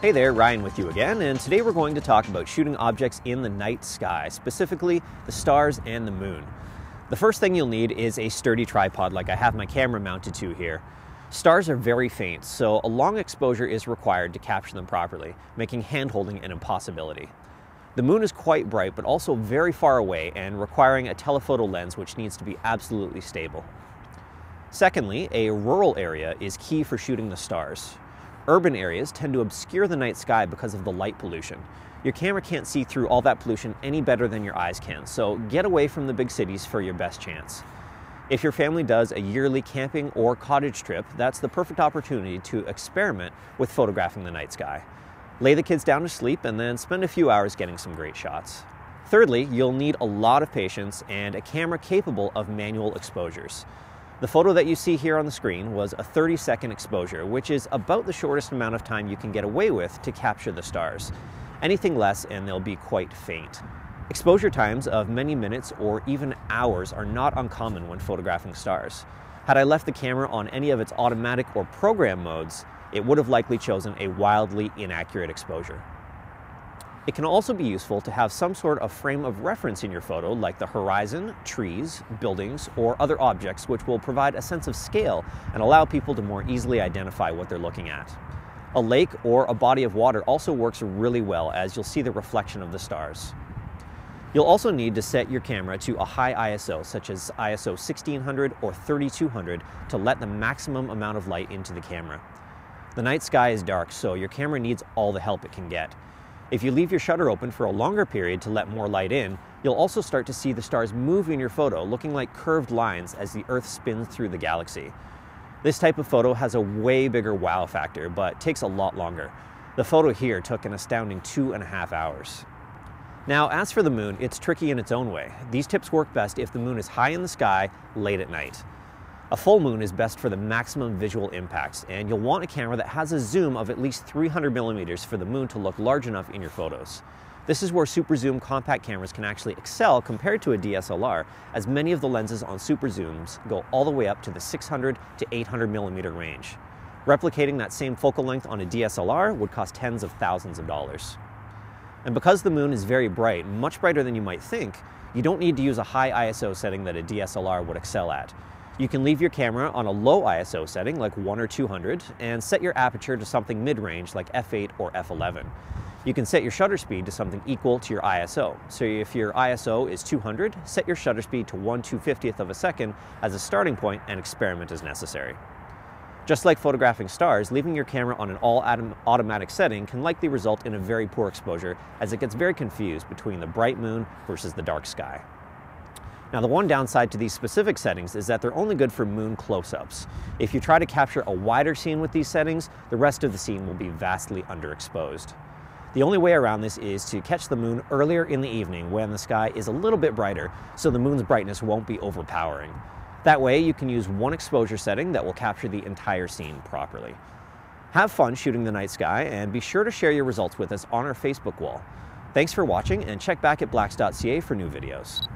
Hey there, Ryan with you again, and today we're going to talk about shooting objects in the night sky, specifically the stars and the moon. The first thing you'll need is a sturdy tripod like I have my camera mounted to here. Stars are very faint, so a long exposure is required to capture them properly, making handholding an impossibility. The moon is quite bright, but also very far away and requiring a telephoto lens which needs to be absolutely stable. Secondly, a rural area is key for shooting the stars. Urban areas tend to obscure the night sky because of the light pollution. Your camera can't see through all that pollution any better than your eyes can, so get away from the big cities for your best chance. If your family does a yearly camping or cottage trip, that's the perfect opportunity to experiment with photographing the night sky. Lay the kids down to sleep and then spend a few hours getting some great shots. Thirdly, you'll need a lot of patience and a camera capable of manual exposures. The photo that you see here on the screen was a 30 second exposure, which is about the shortest amount of time you can get away with to capture the stars. Anything less and they'll be quite faint. Exposure times of many minutes or even hours are not uncommon when photographing stars. Had I left the camera on any of its automatic or program modes, it would have likely chosen a wildly inaccurate exposure. It can also be useful to have some sort of frame of reference in your photo, like the horizon, trees, buildings, or other objects, which will provide a sense of scale and allow people to more easily identify what they're looking at. A lake or a body of water also works really well as you'll see the reflection of the stars. You'll also need to set your camera to a high ISO, such as ISO 1600 or 3200, to let the maximum amount of light into the camera. The night sky is dark, so your camera needs all the help it can get. If you leave your shutter open for a longer period to let more light in, you'll also start to see the stars move in your photo, looking like curved lines as the Earth spins through the galaxy. This type of photo has a way bigger wow factor, but takes a lot longer. The photo here took an astounding two and a half hours. Now, as for the moon, it's tricky in its own way. These tips work best if the moon is high in the sky late at night. A full moon is best for the maximum visual impacts, and you'll want a camera that has a zoom of at least 300 millimeters for the moon to look large enough in your photos. This is where super zoom compact cameras can actually excel compared to a DSLR, as many of the lenses on super zooms go all the way up to the 600 to 800 millimeter range. Replicating that same focal length on a DSLR would cost tens of thousands of dollars. And because the moon is very bright, much brighter than you might think, you don't need to use a high ISO setting that a DSLR would excel at. You can leave your camera on a low ISO setting like 1 or 200 and set your aperture to something mid-range like f8 or f11. You can set your shutter speed to something equal to your ISO. So if your ISO is 200, set your shutter speed to 1 250th of a second as a starting point and experiment as necessary. Just like photographing stars, leaving your camera on an all automatic setting can likely result in a very poor exposure as it gets very confused between the bright moon versus the dark sky. Now the one downside to these specific settings is that they're only good for moon close-ups. If you try to capture a wider scene with these settings, the rest of the scene will be vastly underexposed. The only way around this is to catch the moon earlier in the evening when the sky is a little bit brighter so the moon's brightness won't be overpowering. That way you can use one exposure setting that will capture the entire scene properly. Have fun shooting the night sky and be sure to share your results with us on our Facebook wall. Thanks for watching and check back at blacks.ca for new videos.